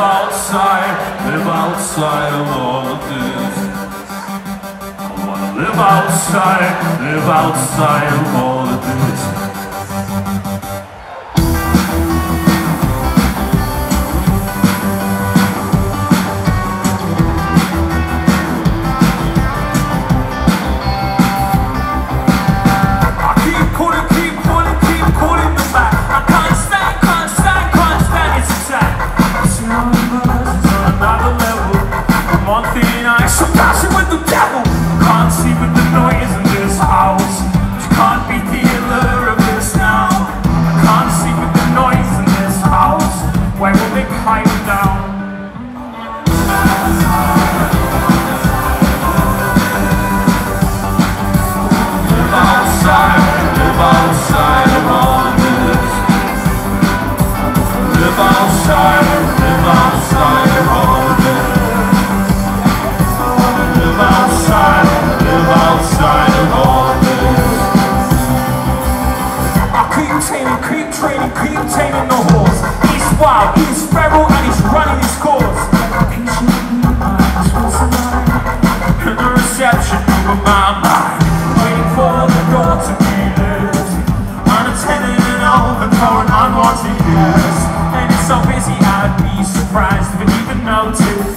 outside, live outside of all of this. I wanna live outside, live outside of all of this. Keep training, keep taming the horse. He's wild, he's feral, and he's running his course. In the reception of my waiting for the door to and. And it's so busy, I'd be surprised if it even noticed.